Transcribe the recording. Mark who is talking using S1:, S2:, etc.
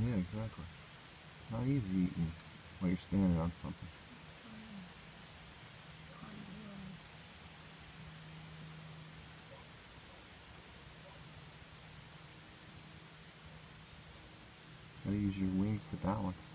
S1: Yeah, exactly. Not easy eating while you're standing on something. Gotta use your wings to balance.